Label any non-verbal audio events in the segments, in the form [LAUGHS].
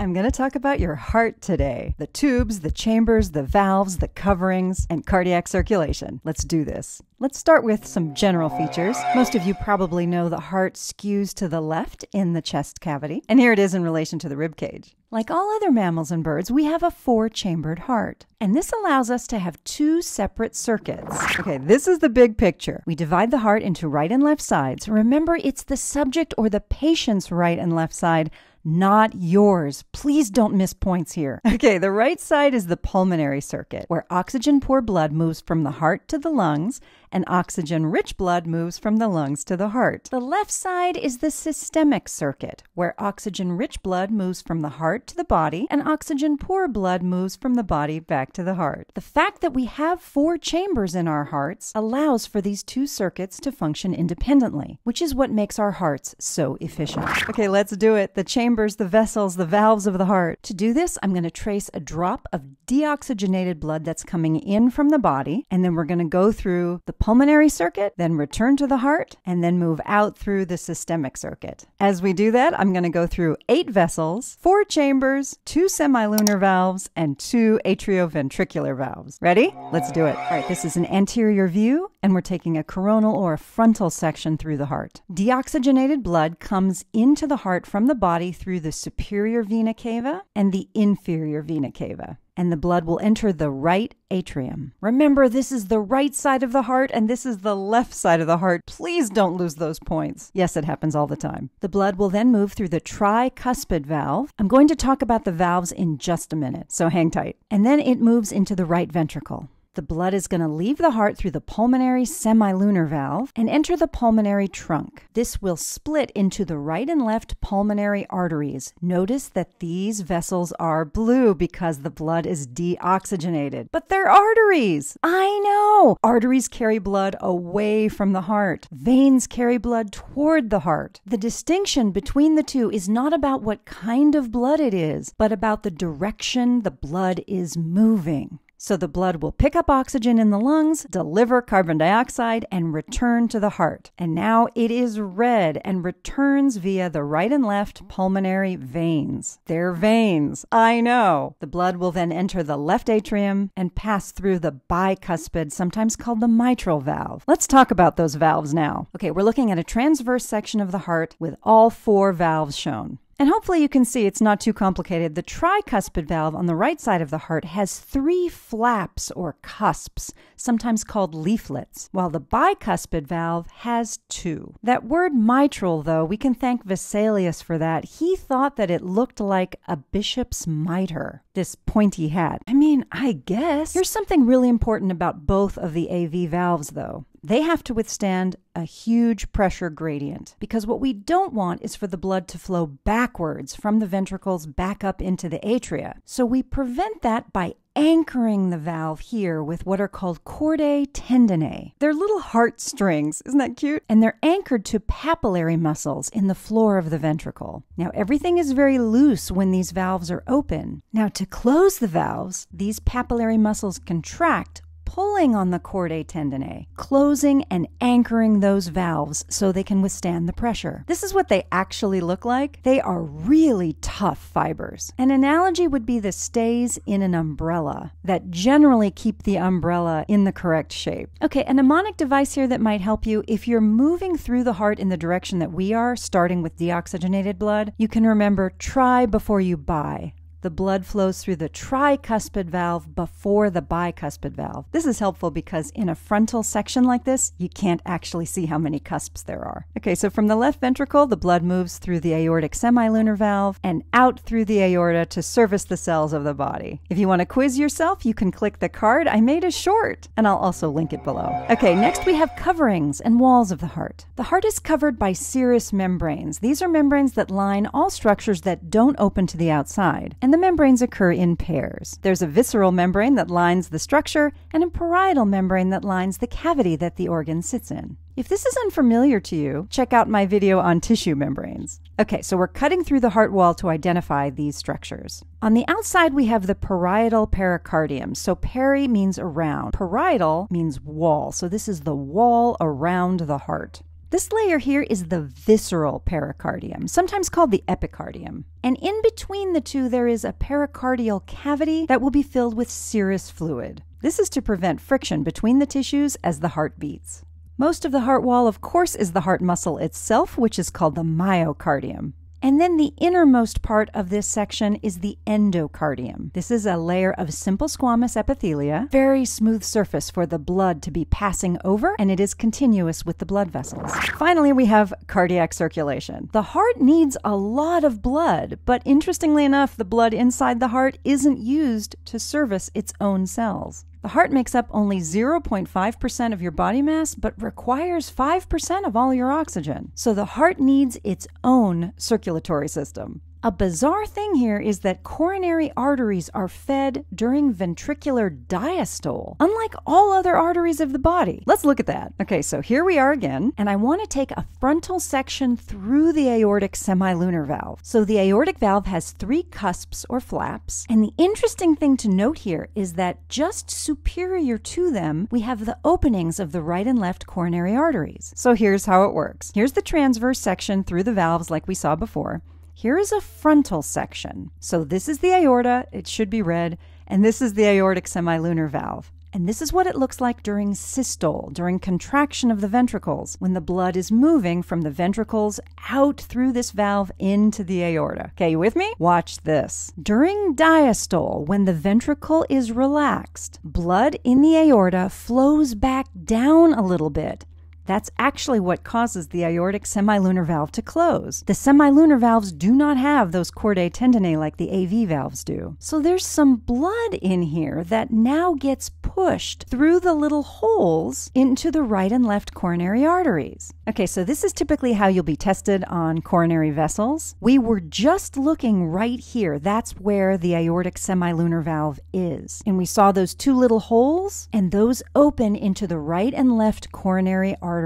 I'm going to talk about your heart today the tubes, the chambers, the valves, the coverings, and cardiac circulation. Let's do this. Let's start with some general features. Most of you probably know the heart skews to the left in the chest cavity, and here it is in relation to the rib cage. Like all other mammals and birds, we have a four chambered heart, and this allows us to have two separate circuits. Okay, this is the big picture. We divide the heart into right and left sides. Remember, it's the subject or the patient's right and left side not yours. Please don't miss points here. [LAUGHS] Okay, the right side is the pulmonary circuit, where oxygen poor blood moves from the heart to the lungs and oxygen rich blood moves from the lungs to the heart. The left side is the systemic circuit, where oxygen rich blood moves from the heart to the body and oxygen poor blood moves from the body back to the heart. The fact that we have four chambers in our hearts allows for these two circuits to function independently, which is what makes our hearts so efficient. Okay, let's do it. The chambers, the vessels, the valves of the heart. To do this, I'm going to trace a drop of deoxygenated blood that's coming in from the body, and then we're going to go through the pulmonary circuit, then return to the heart, and then move out through the systemic circuit. As we do that, I'm going to go through eight vessels, four chambers, two semilunar valves, and two atrioventricular valves. Ready? Let's do it. All right, this is an anterior view, and we're taking a coronal or a frontal section through the heart. Deoxygenated blood comes into the heart from the body through the superior vena cava and the inferior vena cava and the blood will enter the right atrium. Remember, this is the right side of the heart and this is the left side of the heart. Please don't lose those points. Yes, it happens all the time. The blood will then move through the tricuspid valve. I'm going to talk about the valves in just a minute, so hang tight. And then it moves into the right ventricle. The blood is going to leave the heart through the pulmonary semilunar valve and enter the pulmonary trunk. This will split into the right and left pulmonary arteries. Notice that these vessels are blue because the blood is deoxygenated. But they're arteries! I know! Arteries carry blood away from the heart. Veins carry blood toward the heart. The distinction between the two is not about what kind of blood it is, but about the direction the blood is moving. So the blood will pick up oxygen in the lungs, deliver carbon dioxide, and return to the heart. And now it is red and returns via the right and left pulmonary veins. They're veins. I know. The blood will then enter the left atrium and pass through the bicuspid, sometimes called the mitral valve. Let's talk about those valves now. Okay, we're looking at a transverse section of the heart with all four valves shown. And hopefully you can see it's not too complicated. The tricuspid valve on the right side of the heart has three flaps or cusps, sometimes called leaflets, while the bicuspid valve has two. That word mitral, though, we can thank Vesalius for that. He thought that it looked like a bishop's mitre, this pointy hat. I mean, I guess. Here's something really important about both of the AV valves, though. They have to withstand a huge pressure gradient because what we don't want is for the blood to flow backwards from the ventricles back up into the atria. So we prevent that by anchoring the valve here with what are called chordae tendineae. They're little heart strings, isn't that cute? And they're anchored to papillary muscles in the floor of the ventricle. Now, everything is very loose when these valves are open. Now, to close the valves, these papillary muscles contract pulling on the chordae tendineae, closing and anchoring those valves so they can withstand the pressure. This is what they actually look like. They are really tough fibers. An analogy would be the stays in an umbrella that generally keep the umbrella in the correct shape. Okay, a mnemonic device here that might help you if you're moving through the heart in the direction that we are, starting with deoxygenated blood, you can remember try before you buy the blood flows through the tricuspid valve before the bicuspid valve. This is helpful because in a frontal section like this, you can't actually see how many cusps there are. Okay, so from the left ventricle, the blood moves through the aortic semilunar valve and out through the aorta to service the cells of the body. If you want to quiz yourself, you can click the card I made a short, and I'll also link it below. Okay, next we have coverings and walls of the heart. The heart is covered by serous membranes. These are membranes that line all structures that don't open to the outside. And and the membranes occur in pairs. There's a visceral membrane that lines the structure and a parietal membrane that lines the cavity that the organ sits in. If this is unfamiliar to you, check out my video on tissue membranes. Okay, so we're cutting through the heart wall to identify these structures. On the outside, we have the parietal pericardium. So peri means around. Parietal means wall. So this is the wall around the heart. This layer here is the visceral pericardium, sometimes called the epicardium. And in between the two, there is a pericardial cavity that will be filled with serous fluid. This is to prevent friction between the tissues as the heart beats. Most of the heart wall, of course, is the heart muscle itself, which is called the myocardium. And then the innermost part of this section is the endocardium. This is a layer of simple squamous epithelia, very smooth surface for the blood to be passing over, and it is continuous with the blood vessels. Finally, we have cardiac circulation. The heart needs a lot of blood, but interestingly enough, the blood inside the heart isn't used to service its own cells. The heart makes up only 0.5% of your body mass, but requires 5% of all your oxygen. So the heart needs its own circulatory system. A bizarre thing here is that coronary arteries are fed during ventricular diastole, unlike all other arteries of the body. Let's look at that. Okay, so here we are again, and I want to take a frontal section through the aortic semilunar valve. So the aortic valve has three cusps or flaps, and the interesting thing to note here is that just superior to them, we have the openings of the right and left coronary arteries. So here's how it works. Here's the transverse section through the valves like we saw before. Here is a frontal section. So this is the aorta, it should be red, and this is the aortic semilunar valve. And this is what it looks like during systole, during contraction of the ventricles, when the blood is moving from the ventricles out through this valve into the aorta. Okay, you with me? Watch this. During diastole, when the ventricle is relaxed, blood in the aorta flows back down a little bit that's actually what causes the aortic semilunar valve to close. The semilunar valves do not have those chordae tendineae like the AV valves do. So there's some blood in here that now gets pushed through the little holes into the right and left coronary arteries. Okay, so this is typically how you'll be tested on coronary vessels. We were just looking right here. That's where the aortic semilunar valve is. And we saw those two little holes, and those open into the right and left coronary arteries.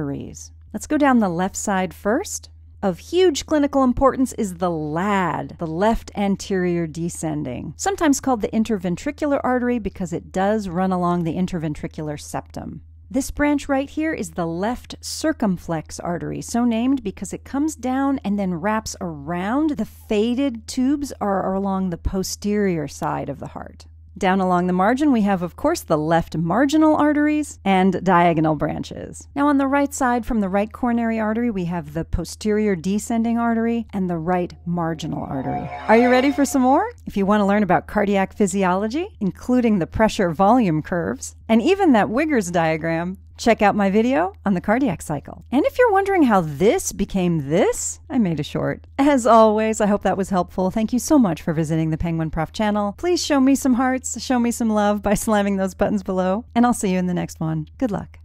Let's go down the left side first. Of huge clinical importance is the LAD, the left anterior descending, sometimes called the interventricular artery because it does run along the interventricular septum. This branch right here is the left circumflex artery, so named because it comes down and then wraps around. The faded tubes are along the posterior side of the heart. Down along the margin, we have, of course, the left marginal arteries and diagonal branches. Now, on the right side from the right coronary artery, we have the posterior descending artery and the right marginal artery. Are you ready for some more? If you want to learn about cardiac physiology, including the pressure volume curves, and even that Wigger's diagram, Check out my video on the cardiac cycle. And if you're wondering how this became this, I made a short. As always, I hope that was helpful. Thank you so much for visiting the Penguin Prof channel. Please show me some hearts, show me some love by [LAUGHS] slamming those buttons below, and I'll see you in the next one. Good luck.